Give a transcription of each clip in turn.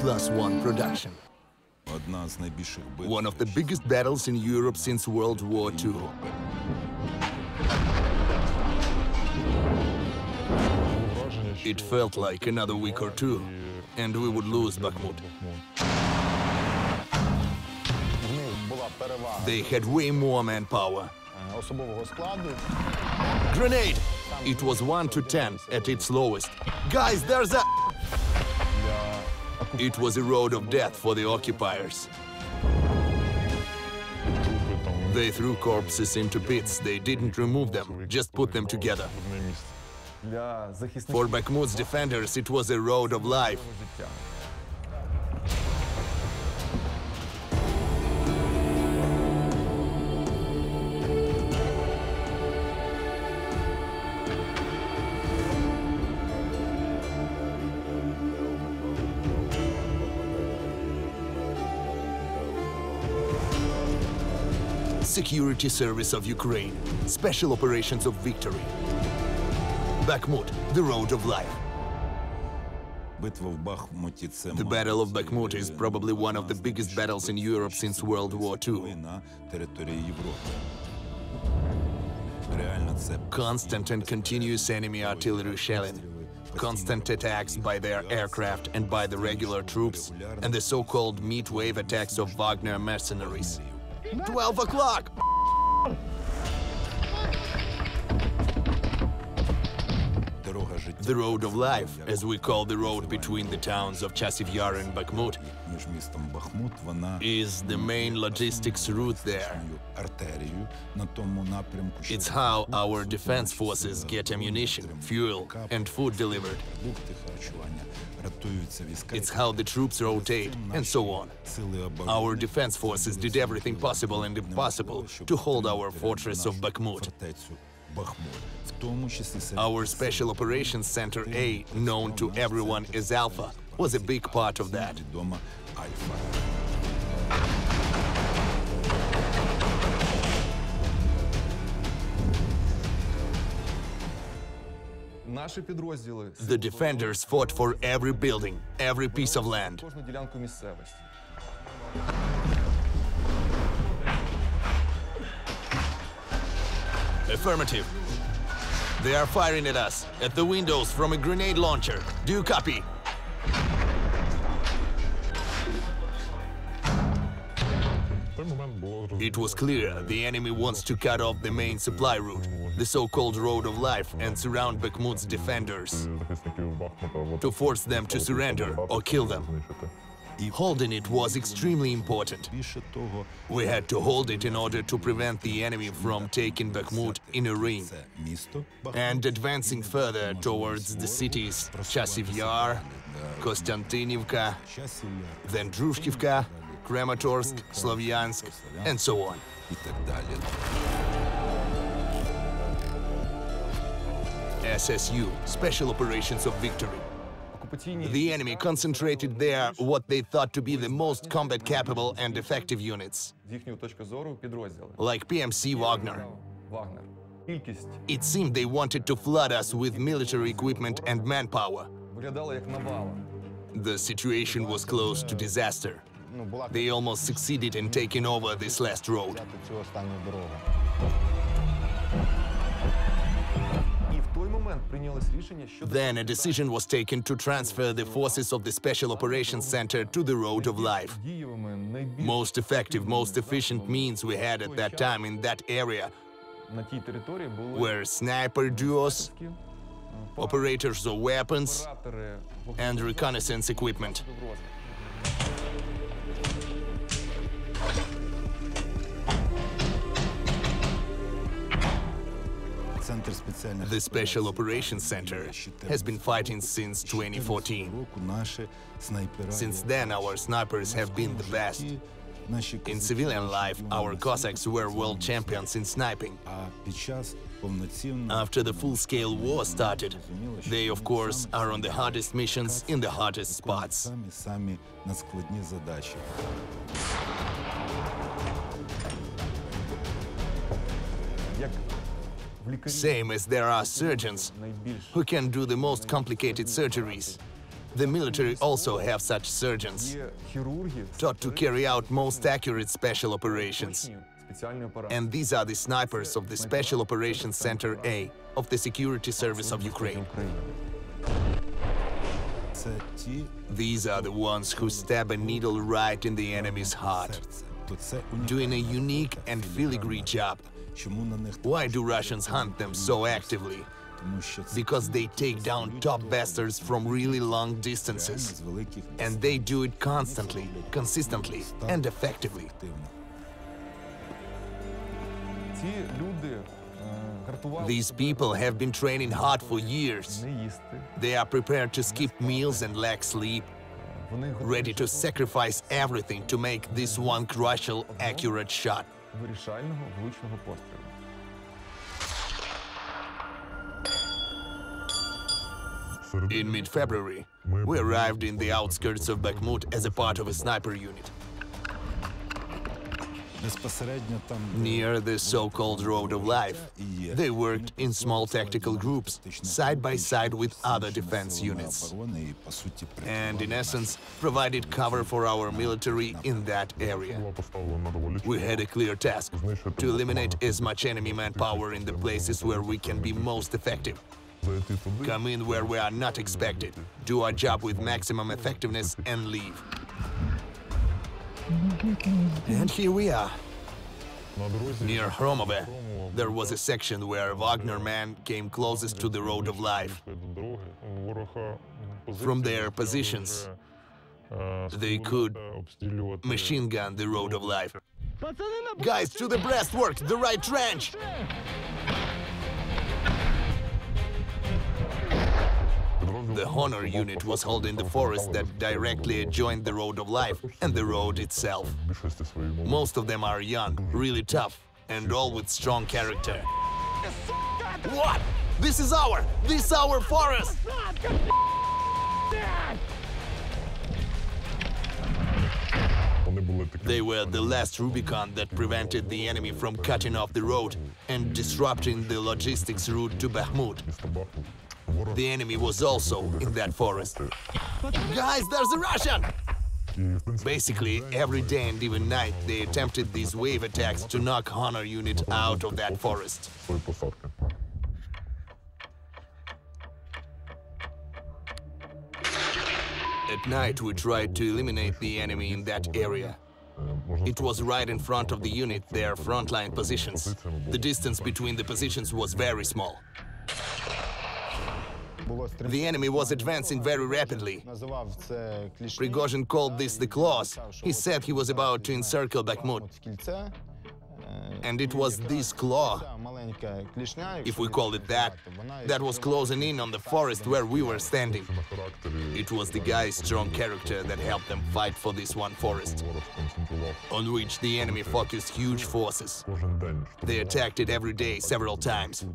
Plus One production. One of the biggest battles in Europe since World War II. It felt like another week or two, and we would lose Bakhmut. They had way more manpower. Grenade! It was 1 to 10 at its lowest. Guys, there's a... It was a road of death for the occupiers. They threw corpses into pits. They didn't remove them, just put them together. For Bakhmut's defenders, it was a road of life. Security Service of Ukraine, Special Operations of Victory. Bakhmut, the road of life. The Battle of Bakhmut is probably one of the biggest battles in Europe since World War II. Constant and continuous enemy artillery shelling, constant attacks by their aircraft and by the regular troops, and the so-called meat wave attacks of Wagner mercenaries. 12 o'clock. The road of life, as we call the road between the towns of Chasiv-Yar and Bakhmut, is the main logistics route there. It's how our defense forces get ammunition, fuel, and food delivered. It's how the troops rotate, and so on. Our defense forces did everything possible and impossible to hold our fortress of Bakhmut. Our Special Operations Center A, known to everyone as Alpha, was a big part of that. The defenders fought for every building, every piece of land. Affirmative. They are firing at us, at the windows from a grenade launcher. Do you copy? It was clear the enemy wants to cut off the main supply route the so-called Road of Life, and surround Bakhmut's defenders to force them to surrender or kill them. Holding it was extremely important. We had to hold it in order to prevent the enemy from taking Bakhmut in a ring and advancing further towards the cities Chasiv Yar, Konstantinivka, then Druzhkivka, Kramatorsk, Slavyansk, and so on. SSU, Special Operations of Victory. The enemy concentrated there what they thought to be the most combat-capable and effective units, like PMC Wagner. It seemed they wanted to flood us with military equipment and manpower. The situation was close to disaster. They almost succeeded in taking over this last road. Then a decision was taken to transfer the forces of the Special Operations Center to the Road of Life. Most effective, most efficient means we had at that time in that area were sniper duos, operators of weapons and reconnaissance equipment. The Special Operations Center has been fighting since 2014. Since then, our snipers have been the best. In civilian life, our Cossacks were world champions in sniping. After the full-scale war started, they, of course, are on the hardest missions in the hardest spots. Same as there are surgeons who can do the most complicated surgeries. The military also have such surgeons, taught to carry out most accurate special operations. And these are the snipers of the Special Operations Center A of the Security Service of Ukraine. These are the ones who stab a needle right in the enemy's heart, doing a unique and filigree job. Why do Russians hunt them so actively? Because they take down top bastards from really long distances. And they do it constantly, consistently and effectively. These people have been training hard for years. They are prepared to skip meals and lack sleep, ready to sacrifice everything to make this one crucial, accurate shot вирішального влучного пострілу. In mid February, we arrived in the outskirts of Bakhmut as a part of a sniper unit, Безпосередньо там де near the so-called road of life. They worked in small tactical groups, side by side with other defense units, and in essence provided cover for our military in that area. We had a clear task – to eliminate as much enemy manpower in the places where we can be most effective. Come in where we are not expected, do our job with maximum effectiveness and leave. And here we are. Near Hromove, there was a section where Wagner men came closest to the road of life. From their positions, they could machine gun the road of life. Guys, to the breastwork, the right trench! The honor unit was holding the forest that directly adjoined the Road of Life and the road itself. Most of them are young, really tough, and all with strong character. What? This is our! This our forest! They were the last Rubicon that prevented the enemy from cutting off the road and disrupting the logistics route to Bakhmut. The enemy was also in that forest. Guys, there's a Russian! Basically, every day and even night, they attempted these wave attacks to knock Honor unit out of that forest. At night, we tried to eliminate the enemy in that area. It was right in front of the unit, their frontline positions. The distance between the positions was very small. The enemy was advancing very rapidly. Prigozhin called this the claws. He said he was about to encircle Bakhmut. And it was this claw, if we call it that, that was closing in on the forest where we were standing. It was the guy's strong character that helped them fight for this one forest, on which the enemy focused huge forces. They attacked it every day, several times.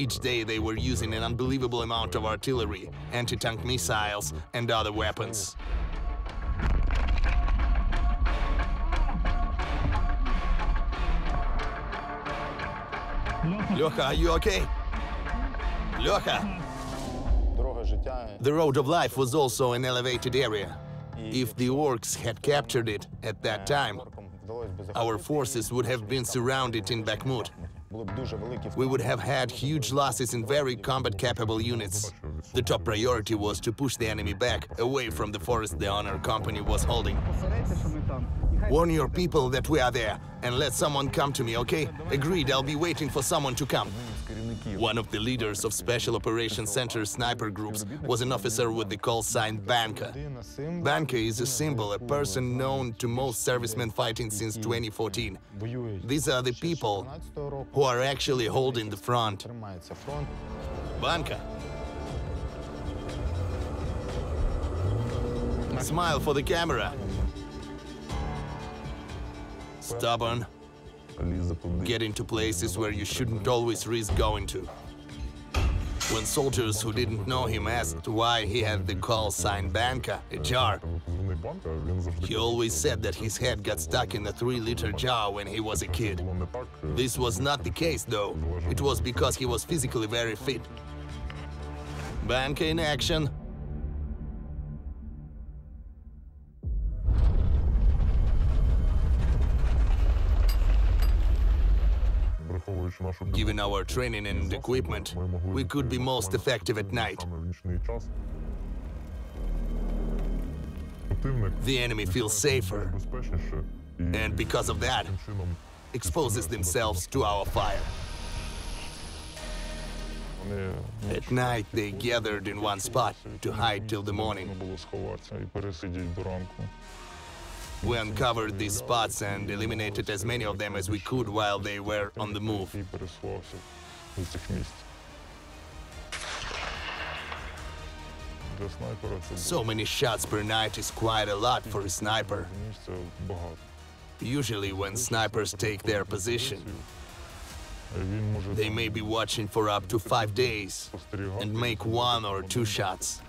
Each day they were using an unbelievable amount of artillery, anti-tank missiles and other weapons. Lecha, are you okay? Lecha! The road of life was also an elevated area. If the orcs had captured it at that time, our forces would have been surrounded in Bakhmut we would have had huge losses in very combat-capable units. The top priority was to push the enemy back, away from the forest the honor company was holding. Warn your people that we are there, and let someone come to me, okay? Agreed, I'll be waiting for someone to come. One of the leaders of Special Operations Center sniper groups was an officer with the call sign Banka. Banka is a symbol, a person known to most servicemen fighting since 2014. These are the people who are actually holding the front. Banka. Smile for the camera. Stubborn, Get into places where you shouldn't always risk going to. When soldiers who didn't know him asked why he had the call sign Banka, a jar, he always said that his head got stuck in a 3-liter jar when he was a kid. This was not the case, though. It was because he was physically very fit. Banka in action, Given our training and equipment, we could be most effective at night. The enemy feels safer, and because of that, exposes themselves to our fire. At night, they gathered in one spot to hide till the morning. We uncovered these spots and eliminated as many of them as we could while they were on the move. So many shots per night is quite a lot for a sniper. Usually when snipers take their position, they may be watching for up to five days and make one or two shots.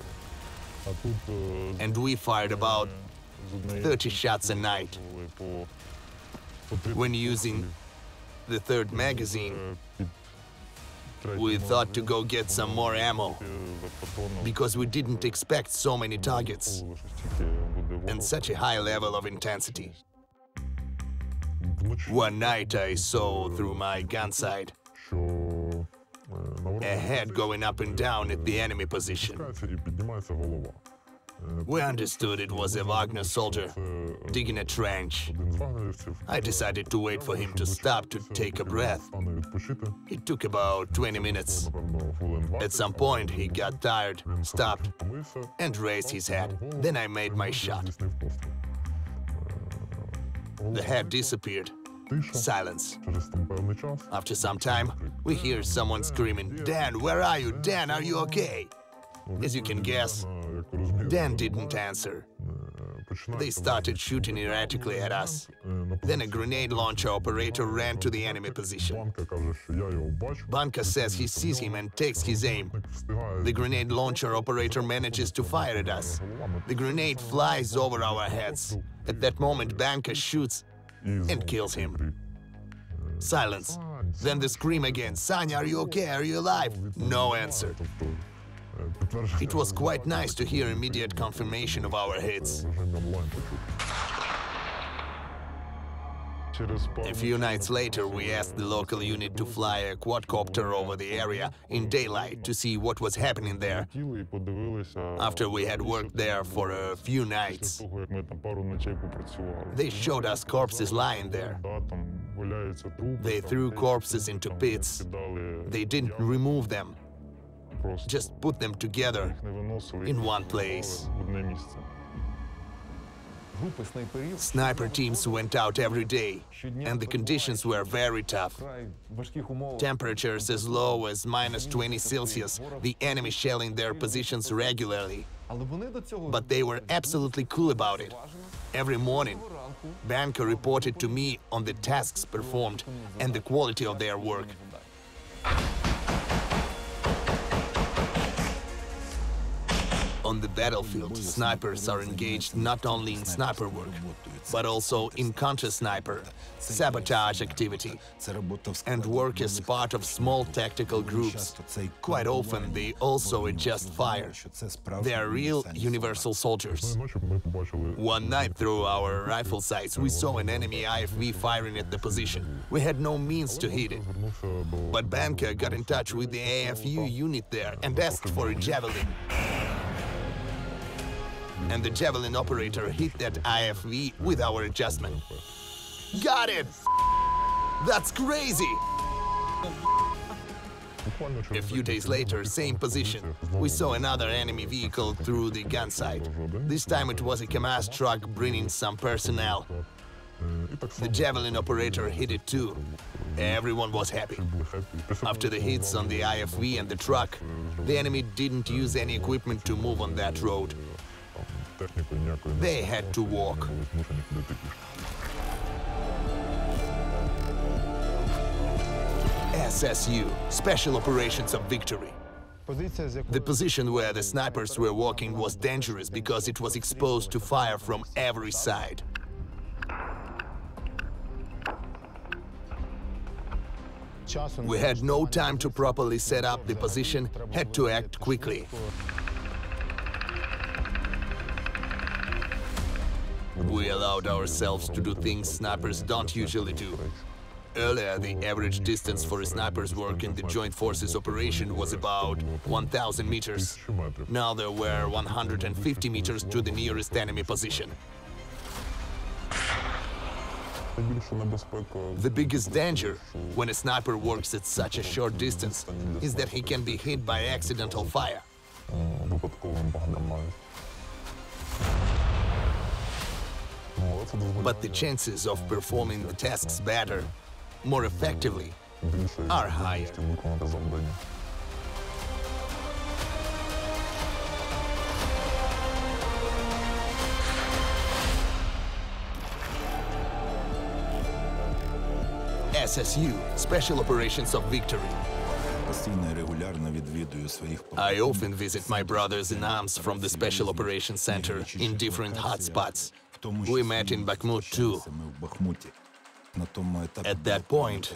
And we fired about 30 shots a night. When using the third magazine, we thought to go get some more ammo, because we didn't expect so many targets and such a high level of intensity. One night I saw through my gun sight a head going up and down at the enemy position. We understood it was a Wagner soldier digging a trench. I decided to wait for him to stop to take a breath. It took about 20 minutes. At some point, he got tired, stopped, and raised his head. Then I made my shot. The head disappeared. Silence. After some time, we hear someone screaming, Dan, where are you? Dan, are you okay? As you can guess, Dan didn't answer. They started shooting erratically at us. Then a grenade launcher operator ran to the enemy position. Banka says he sees him and takes his aim. The grenade launcher operator manages to fire at us. The grenade flies over our heads. At that moment, Banka shoots and kills him. Silence. Then the scream again, Sanya, are you okay? Are you alive? No answer. It was quite nice to hear immediate confirmation of our hits. A few nights later, we asked the local unit to fly a quadcopter over the area in daylight to see what was happening there. After we had worked there for a few nights, they showed us corpses lying there. They threw corpses into pits. They didn't remove them. Just put them together in one place. Sniper teams went out every day, and the conditions were very tough. Temperatures as low as minus 20 Celsius, the enemy shelling their positions regularly. But they were absolutely cool about it. Every morning, Banka reported to me on the tasks performed and the quality of their work. On the battlefield, snipers are engaged not only in sniper work, but also in counter-sniper, sabotage activity, and work as part of small tactical groups. Quite often they also adjust fire. They are real universal soldiers. One night through our rifle sights, we saw an enemy IFV firing at the position. We had no means to hit it. But Banka got in touch with the AFU unit there and asked for a javelin and the Javelin operator hit that IFV with our adjustment. Got it! That's crazy! A few days later, same position, we saw another enemy vehicle through the gun sight. This time it was a Kamaz truck bringing some personnel. The Javelin operator hit it too. Everyone was happy. After the hits on the IFV and the truck, the enemy didn't use any equipment to move on that road, they had to walk. SSU, Special Operations of Victory. The position where the snipers were walking was dangerous because it was exposed to fire from every side. We had no time to properly set up the position, had to act quickly. we allowed ourselves to do things snipers don't usually do. Earlier, the average distance for sniper's work in the Joint Forces operation was about 1,000 meters. Now there were 150 meters to the nearest enemy position. The biggest danger when a sniper works at such a short distance is that he can be hit by accidental fire. but the chances of performing the tasks better, more effectively, are higher. SSU Special Operations of Victory. I often visit my brothers in arms from the Special Operations Center in different hotspots we met in Bakhmut too. At that point,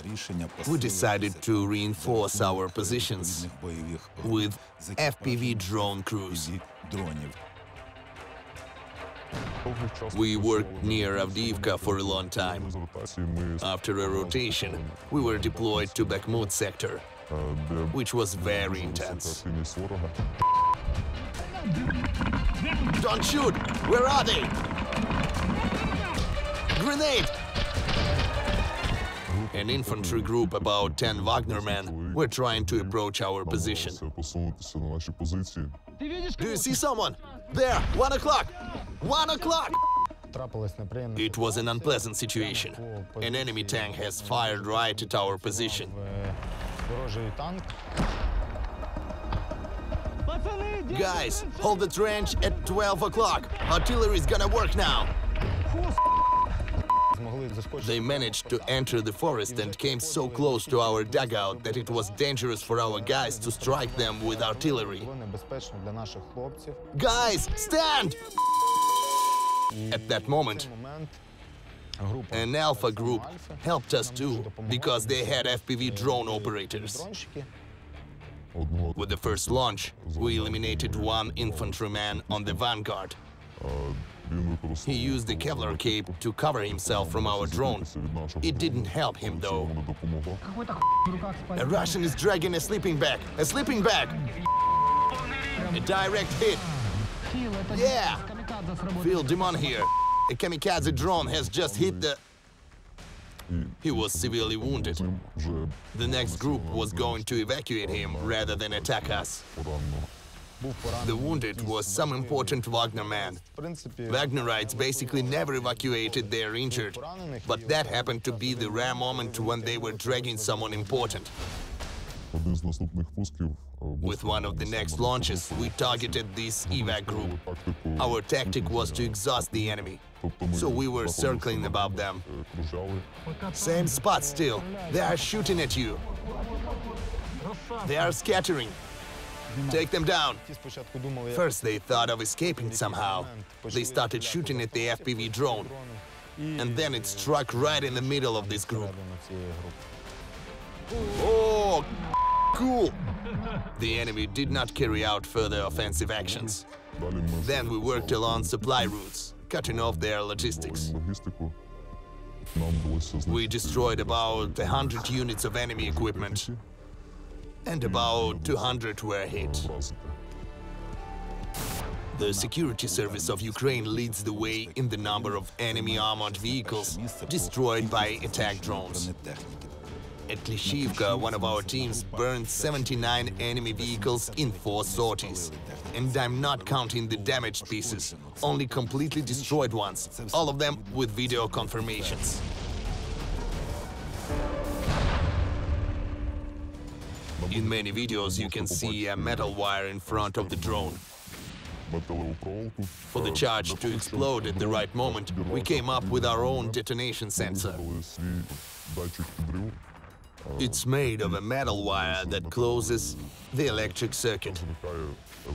we decided to reinforce our positions with FPV drone crews. We worked near Avdiivka for a long time. After a rotation, we were deployed to Bakhmut sector, which was very intense. Don't shoot! Where are they? Grenade! An infantry group, about 10 Wagner men, were trying to approach our position. Do you see someone? There! One o'clock! One o'clock! It was an unpleasant situation. An enemy tank has fired right at our position. Guys, hold the trench at 12 o'clock. Artillery is gonna work now. They managed to enter the forest and came so close to our dugout that it was dangerous for our guys to strike them with artillery. Guys, stand! At that moment, an Alpha group helped us too, because they had FPV drone operators. With the first launch, we eliminated one infantryman on the vanguard. He used the Kevlar cape to cover himself from our drone. It didn't help him, though. A Russian is dragging a sleeping bag! A sleeping bag! A direct hit! Yeah! Phil Demon here. A kamikaze drone has just hit the... He was severely wounded. The next group was going to evacuate him rather than attack us. The wounded was some important Wagner man. Wagnerites basically never evacuated their injured, but that happened to be the rare moment when they were dragging someone important. With one of the next launches, we targeted this evac group. Our tactic was to exhaust the enemy, so we were circling above them. Same spot still. They are shooting at you. They are scattering. Take them down! First they thought of escaping somehow. They started shooting at the FPV drone. And then it struck right in the middle of this group. Oh, cool! The enemy did not carry out further offensive actions. Then we worked along supply routes, cutting off their logistics. We destroyed about 100 units of enemy equipment and about 200 were hit. The Security Service of Ukraine leads the way in the number of enemy armored vehicles destroyed by attack drones. At Klishivka, one of our teams burned 79 enemy vehicles in four sorties. And I'm not counting the damaged pieces, only completely destroyed ones, all of them with video confirmations. In many videos you can see a metal wire in front of the drone. For the charge to explode at the right moment, we came up with our own detonation sensor. It's made of a metal wire that closes the electric circuit.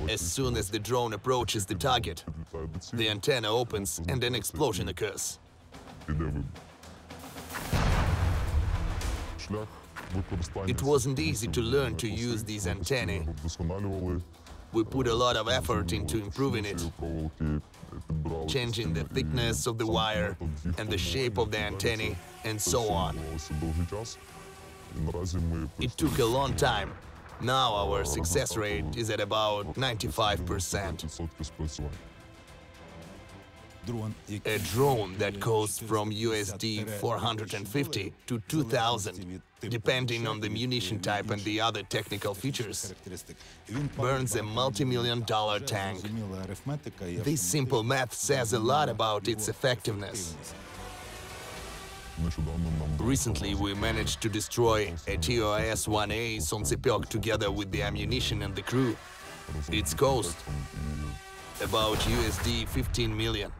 As soon as the drone approaches the target, the antenna opens and an explosion occurs. It wasn't easy to learn to use these antennae. We put a lot of effort into improving it, changing the thickness of the wire and the shape of the antennae, and so on. It took a long time. Now our success rate is at about 95%. A drone that costs from USD 450 to 2000, depending on the munition type and the other technical features, burns a multi-million dollar tank. This simple math says a lot about its effectiveness. Recently, we managed to destroy a TOS-1A Solntsepyok together with the ammunition and the crew. Its cost about USD 15 million.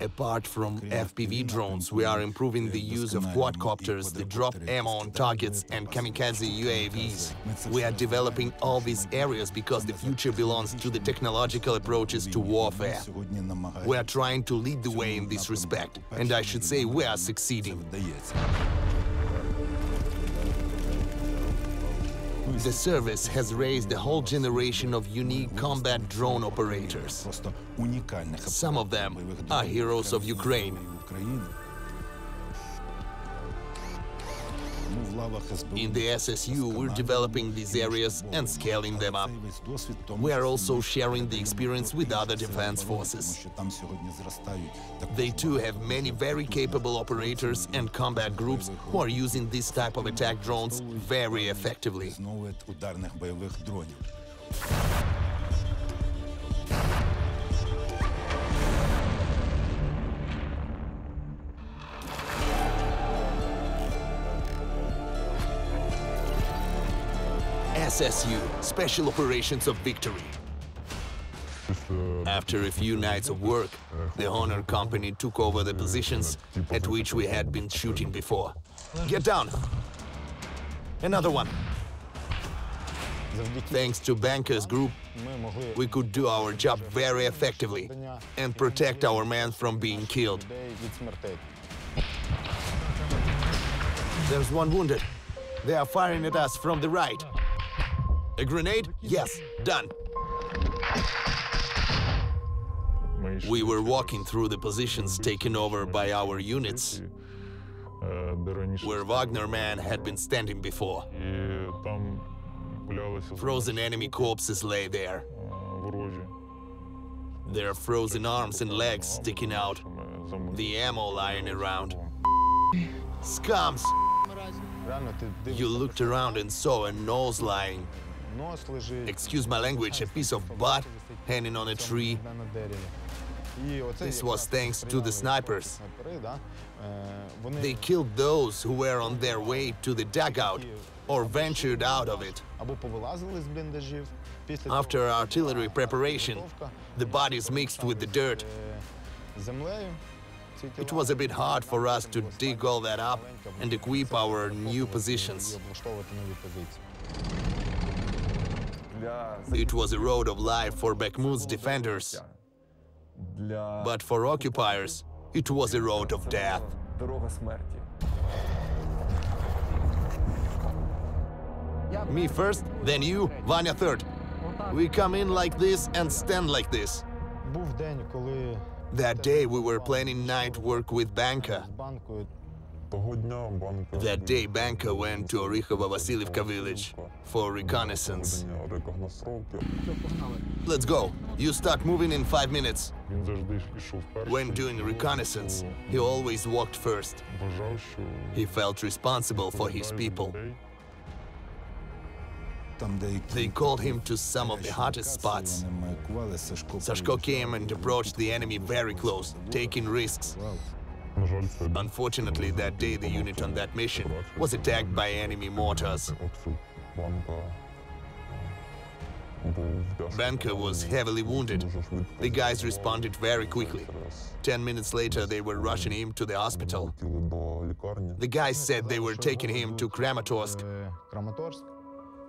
Apart from FPV drones, we are improving the use of quadcopters that drop ammo on targets and kamikaze UAVs. We are developing all these areas because the future belongs to the technological approaches to warfare. We are trying to lead the way in this respect, and I should say we are succeeding. The service has raised a whole generation of unique combat drone operators. Some of them are heroes of Ukraine. In the SSU, we're developing these areas and scaling them up. We are also sharing the experience with other defense forces. They too have many very capable operators and combat groups who are using this type of attack drones very effectively. SSU, Special Operations of Victory. After a few nights of work, the Honor Company took over the positions at which we had been shooting before. Get down! Another one! Thanks to Banka's Group, we could do our job very effectively and protect our men from being killed. There's one wounded. They are firing at us from the right. A grenade? Yes. Done. We were walking through the positions taken over by our units where Wagner man had been standing before. Frozen enemy corpses lay there. Their frozen arms and legs sticking out. The ammo lying around. Scums! You looked around and saw a nose lying, excuse my language, a piece of butt hanging on a tree. This was thanks to the snipers. They killed those who were on their way to the dugout or ventured out of it. After artillery preparation, the bodies mixed with the dirt. It was a bit hard for us to dig all that up and equip our new positions. It was a road of life for Bakhmut's defenders. But for occupiers, it was a road of death. Me first, then you, Vanya third. We come in like this and stand like this. That day we were planning night work with Banka. That day, Banka went to Orihova-Vasilivka village for reconnaissance. Let's go. You start moving in five minutes. When doing reconnaissance, he always walked first. He felt responsible for his people. They called him to some of the hottest spots. Sashko came and approached the enemy very close, taking risks. Unfortunately, that day the unit on that mission was attacked by enemy mortars. Banka was heavily wounded. The guys responded very quickly. Ten minutes later, they were rushing him to the hospital. The guys said they were taking him to Kramatorsk. Uh,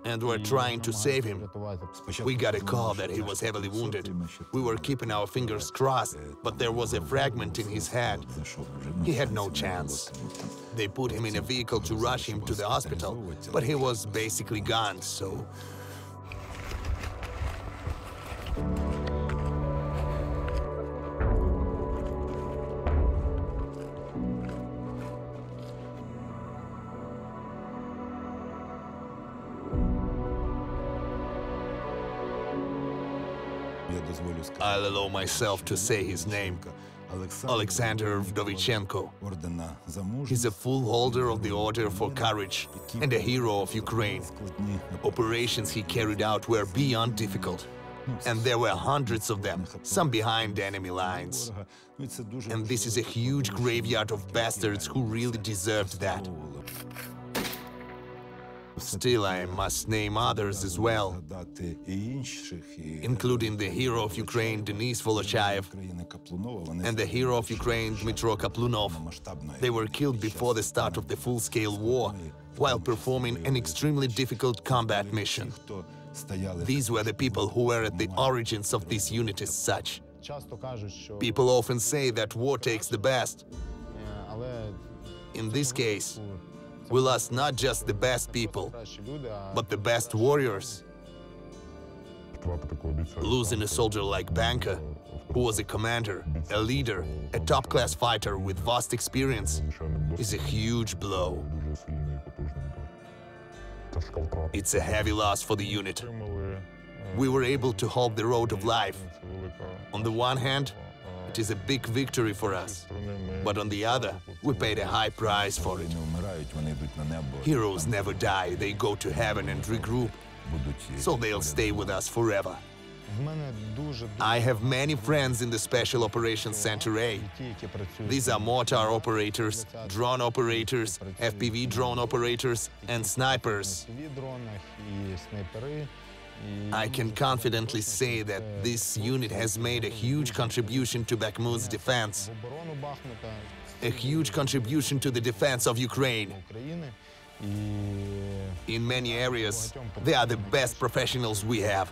and were trying to save him. We got a call that he was heavily wounded. We were keeping our fingers crossed, but there was a fragment in his head. He had no chance. They put him in a vehicle to rush him to the hospital, but he was basically gone, so I'll allow myself to say his name. Alexander Vdovichenko. He's a full holder of the Order for Courage and a hero of Ukraine. Operations he carried out were beyond difficult. And there were hundreds of them, some behind enemy lines. And this is a huge graveyard of bastards who really deserved that. Still, I must name others as well, including the hero of Ukraine Denis Voloshayev and the hero of Ukraine Dmitro Kaplunov. They were killed before the start of the full-scale war while performing an extremely difficult combat mission. These were the people who were at the origins of this unit as such. People often say that war takes the best. In this case, we lost not just the best people, but the best warriors. Losing a soldier like Banka, who was a commander, a leader, a top-class fighter with vast experience, is a huge blow. It's a heavy loss for the unit. We were able to halt the road of life. On the one hand, it is a big victory for us. But on the other, we paid a high price for it. Heroes never die, they go to heaven and regroup, so they'll stay with us forever. I have many friends in the Special Operations Center A. These are mortar operators, drone operators, FPV drone operators, and snipers. I can confidently say that this unit has made a huge contribution to Bakhmut's defense, a huge contribution to the defense of Ukraine. In many areas, they are the best professionals we have.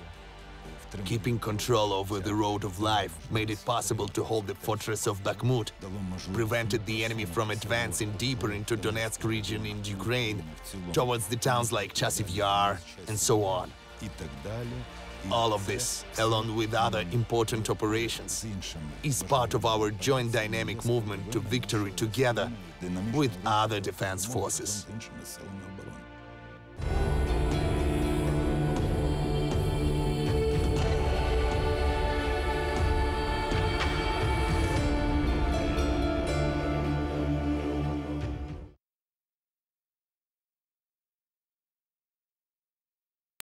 Keeping control over the road of life made it possible to hold the fortress of Bakhmut, prevented the enemy from advancing deeper into Donetsk region in Ukraine, towards the towns like Chasiv Yar and so on. All of this, along with other important operations, is part of our joint dynamic movement to victory together with other defense forces.